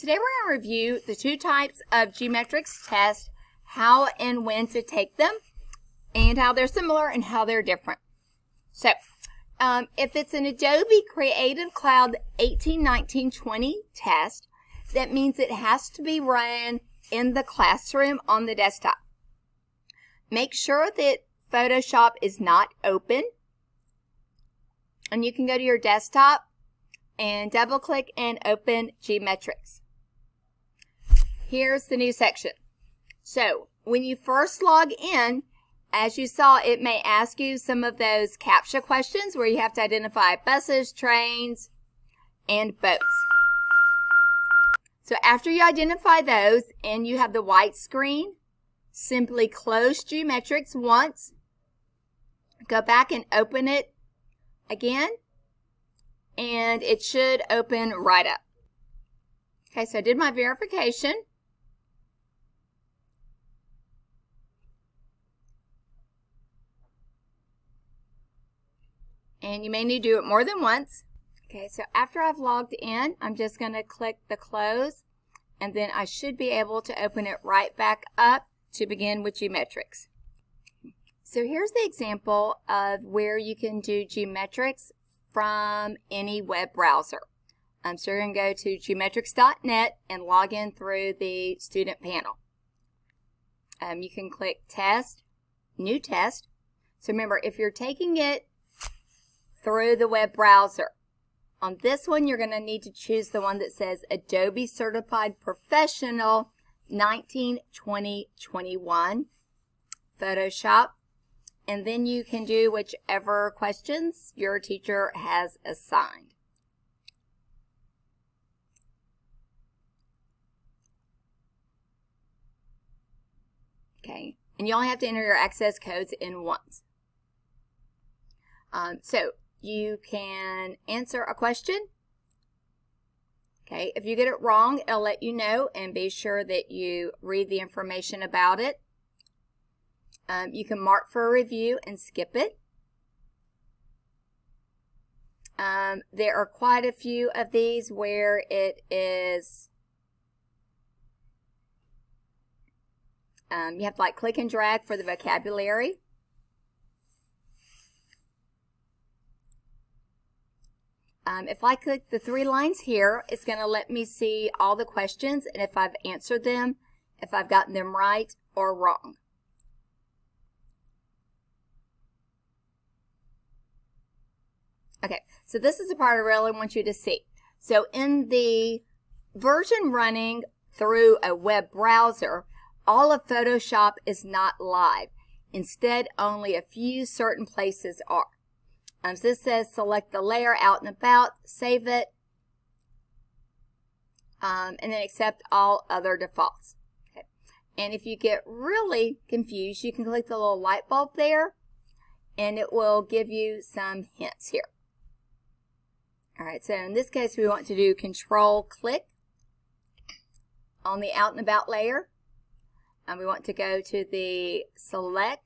Today we're going to review the two types of GMetrix test, how and when to take them, and how they're similar and how they're different. So, um, if it's an Adobe Creative Cloud 18, 19, 20 test, that means it has to be run in the classroom on the desktop. Make sure that Photoshop is not open. And you can go to your desktop and double click and open GMetrix. Here's the new section. So when you first log in, as you saw, it may ask you some of those CAPTCHA questions where you have to identify buses, trains, and boats. So after you identify those and you have the white screen, simply close GMetrix once, go back and open it again, and it should open right up. Okay, so I did my verification. And you may need to do it more than once. Okay, so after I've logged in, I'm just going to click the close, and then I should be able to open it right back up to begin with GMetrix. So here's the example of where you can do GMetrix from any web browser. Um, so you're going to go to gmetrix.net and log in through the student panel. Um, you can click Test, New Test. So remember, if you're taking it through the web browser, on this one you're going to need to choose the one that says Adobe Certified Professional 19, 20, 21, Photoshop, and then you can do whichever questions your teacher has assigned. Okay, and you only have to enter your access codes in once. Um, so you can answer a question. Okay, if you get it wrong, it'll let you know and be sure that you read the information about it. Um, you can mark for a review and skip it. Um, there are quite a few of these where it is, um, you have to like click and drag for the vocabulary. Um, if I click the three lines here, it's going to let me see all the questions and if I've answered them, if I've gotten them right or wrong. Okay, so this is the part I really want you to see. So in the version running through a web browser, all of Photoshop is not live. Instead, only a few certain places are. Um, so this says select the layer out and about, save it, um, and then accept all other defaults. Okay. And if you get really confused, you can click the little light bulb there, and it will give you some hints here. All right, so in this case, we want to do control click on the out and about layer. And we want to go to the select,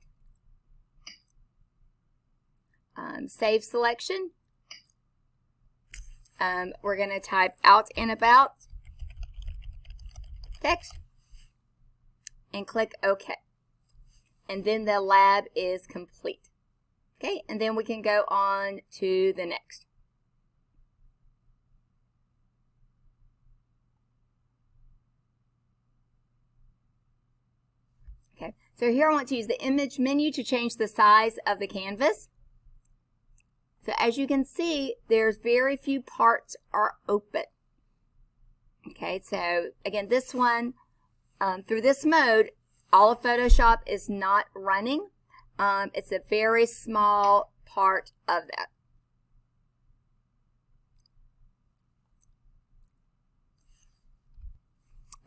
um, save selection. Um, we're going to type out and about text and click OK. And then the lab is complete. Okay, and then we can go on to the next. Okay, so here I want to use the image menu to change the size of the canvas. So as you can see, there's very few parts are open. Okay, so again, this one, um, through this mode, all of Photoshop is not running. Um, it's a very small part of that.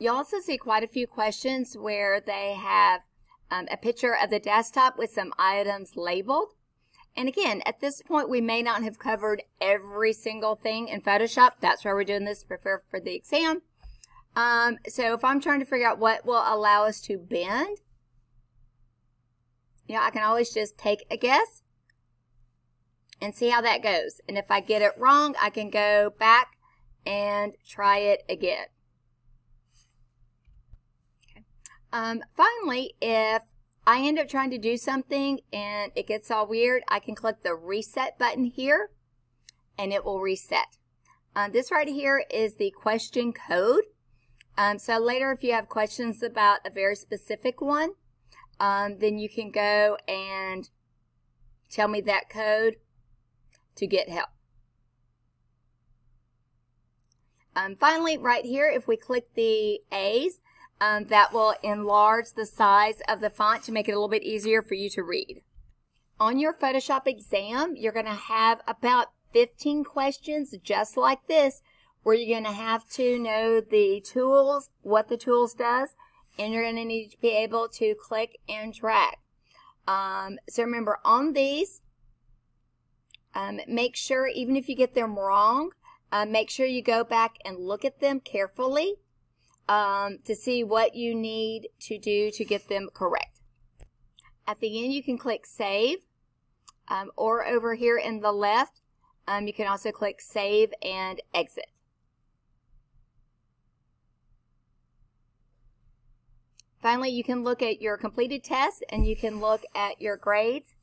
You also see quite a few questions where they have um, a picture of the desktop with some items labeled. And again, at this point, we may not have covered every single thing in Photoshop. That's why we're doing this prepare for the exam. Um, so if I'm trying to figure out what will allow us to bend, you know, I can always just take a guess and see how that goes. And if I get it wrong, I can go back and try it again. Um, finally, if I end up trying to do something and it gets all weird, I can click the reset button here and it will reset. Uh, this right here is the question code. Um, so later if you have questions about a very specific one, um, then you can go and tell me that code to get help. Um, finally, right here, if we click the A's, um, that will enlarge the size of the font to make it a little bit easier for you to read. On your Photoshop exam, you're going to have about 15 questions just like this where you're going to have to know the tools, what the tools does, and you're going to need to be able to click and drag. Um, so remember, on these, um, make sure, even if you get them wrong, uh, make sure you go back and look at them carefully um, to see what you need to do to get them correct. At the end, you can click Save, um, or over here in the left, um, you can also click Save and Exit. Finally, you can look at your completed tests and you can look at your grades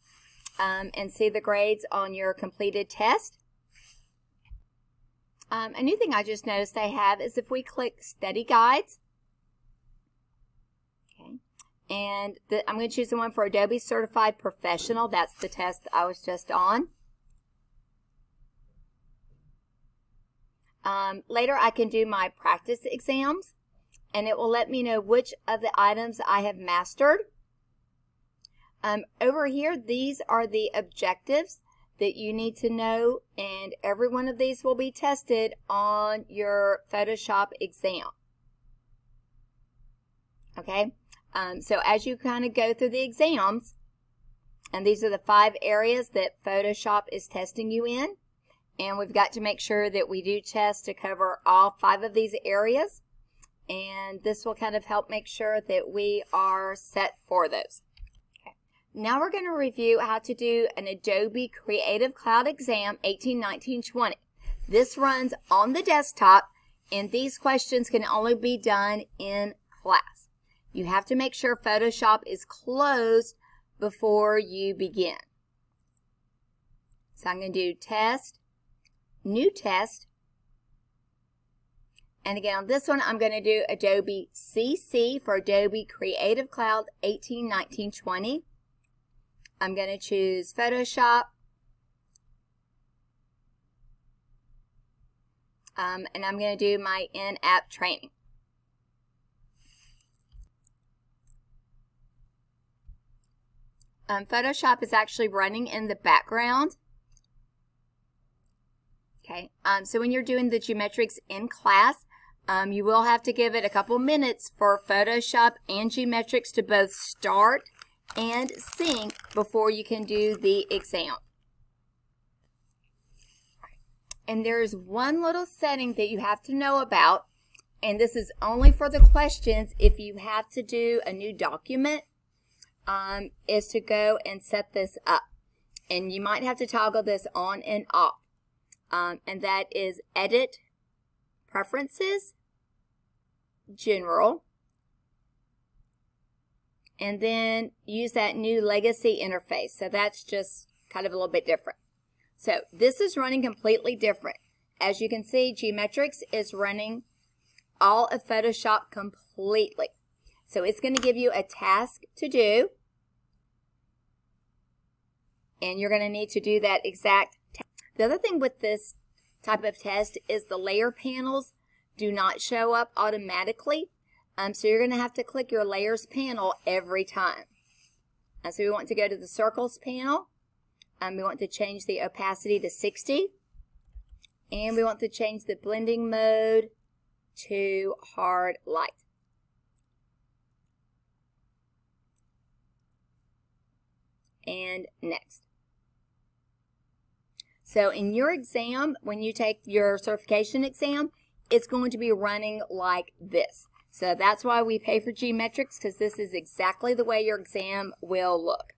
um, and see the grades on your completed test. Um, a new thing I just noticed they have is if we click study guides, okay, and the, I'm going to choose the one for Adobe Certified Professional. That's the test I was just on. Um, later I can do my practice exams and it will let me know which of the items I have mastered. Um, over here, these are the objectives that you need to know and every one of these will be tested on your Photoshop exam. Okay, um, so as you kind of go through the exams, and these are the five areas that Photoshop is testing you in, and we've got to make sure that we do test to cover all five of these areas, and this will kind of help make sure that we are set for those. Now we're going to review how to do an Adobe Creative Cloud Exam 18, 19, 20. This runs on the desktop and these questions can only be done in class. You have to make sure Photoshop is closed before you begin. So I'm going to do test, new test, and again on this one I'm going to do Adobe CC for Adobe Creative Cloud 18, 19, 20. I'm going to choose Photoshop. Um, and I'm going to do my in-app training. Um, Photoshop is actually running in the background. Okay, um, so when you're doing the GMetrix in class, um, you will have to give it a couple minutes for Photoshop and GMetrix to both start and sync before you can do the exam. And there's one little setting that you have to know about, and this is only for the questions if you have to do a new document, um, is to go and set this up. And you might have to toggle this on and off. Um, and that is Edit, Preferences, General, and then use that new legacy interface. So that's just kind of a little bit different. So this is running completely different. As you can see, GMetrix is running all of Photoshop completely. So it's going to give you a task to do. And you're going to need to do that exact The other thing with this type of test is the layer panels do not show up automatically. Um, so you're going to have to click your layers panel every time. Uh, so we want to go to the circles panel. Um, we want to change the opacity to 60. And we want to change the blending mode to hard light. And next. So in your exam, when you take your certification exam, it's going to be running like this. So that's why we pay for GMetrix because this is exactly the way your exam will look.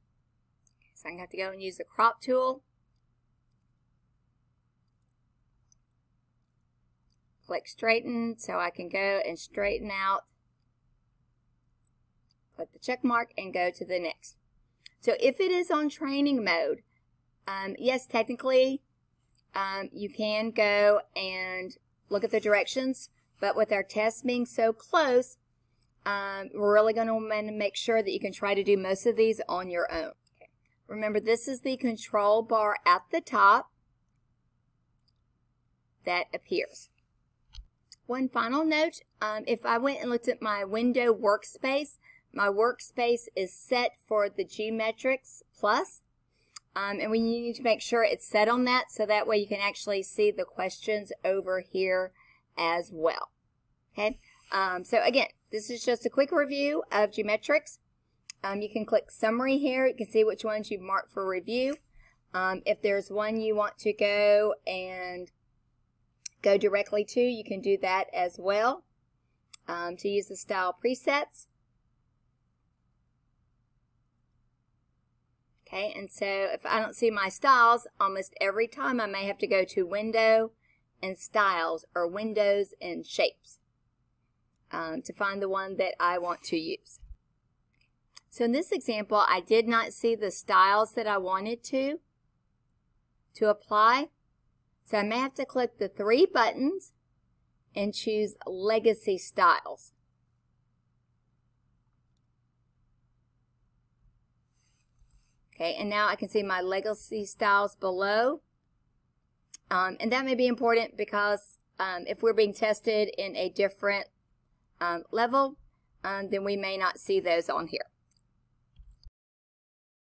So I'm going to have to go and use the crop tool. Click straighten so I can go and straighten out Click the check mark and go to the next. So if it is on training mode, um, yes, technically um, you can go and look at the directions, but with our tests being so close, um, we're really going to want to make sure that you can try to do most of these on your own. Okay. Remember, this is the control bar at the top that appears. One final note, um, if I went and looked at my window workspace, my workspace is set for the GMetrix Plus. Um, and we need to make sure it's set on that so that way you can actually see the questions over here as well. Okay, um, so again, this is just a quick review of GMetrix. Um, you can click summary here. You can see which ones you've marked for review. Um, if there's one you want to go and go directly to, you can do that as well. Um, to use the style presets. Okay, and so if I don't see my styles, almost every time I may have to go to Window and Styles or Windows and Shapes um, to find the one that I want to use. So in this example, I did not see the styles that I wanted to, to apply. So I may have to click the three buttons and choose Legacy Styles. Okay, and now I can see my legacy styles below. Um, and that may be important because um, if we're being tested in a different um, level, um, then we may not see those on here.